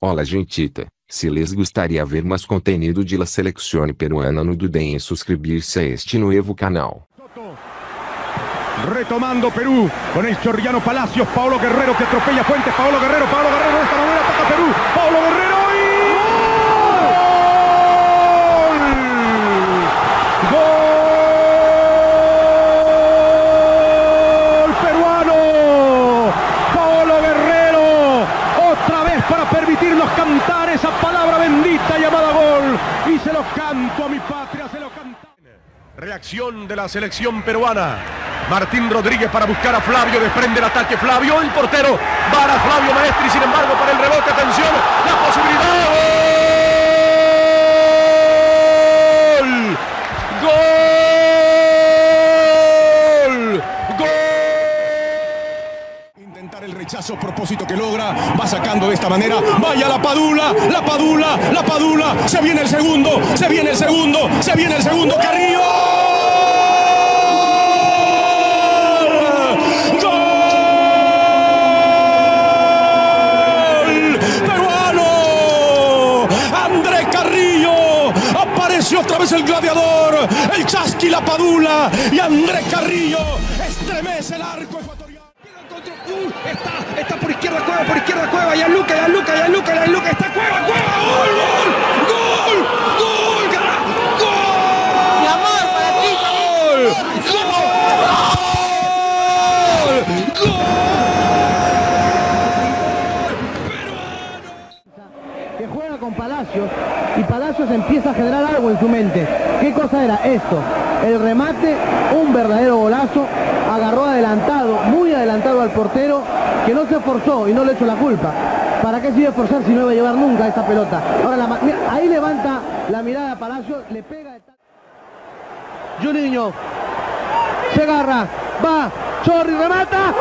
Olá gentita, se les gustaría ver mais contenido de la selección peruana no duden en suscribirse a este nuevo canal. Retomando Perú con el Chorriano Palacios, Paulo Guerrero que atropella Fuentes, Paulo Guerrero, Paulo Guerrero esta manera ataca Perú, Paulo Guerrero Reacción de la selección peruana. Martín Rodríguez para buscar a Flavio, desprende el ataque Flavio, el portero, para Flavio Maestri, sin embargo para el rebote, atención, la posibilidad. ¡Gol! Rechazo, propósito que logra, va sacando de esta manera, vaya la Padula, la Padula, la Padula, se viene el segundo, se viene el segundo, se viene el segundo, Carrillo. otra vez el gladiador, el Chasqui, la Padula. Y Andrés Carrillo. Estremece el arco ecuatoriano. está, está por izquierda Cueva, por izquierda Cueva, ya Luca, ya Luca, ya Luca, ya Luca, está Cueva, Cueva, gol, gol, gol, gol, gol, gol. Mi amor, para ti, gol, gol, que juega con Palacios y Palacios empieza a generar algo en su mente. ¿Qué cosa era esto? El remate, un verdadero golazo, agarró adelantado, muy al portero, que no se esforzó y no le echó la culpa. ¿Para qué a esforzar si no iba a llevar nunca esa pelota? Ahora, la, mira, ahí levanta la mirada a Palacios, le pega... Juninho, se agarra, va, Chorri remata.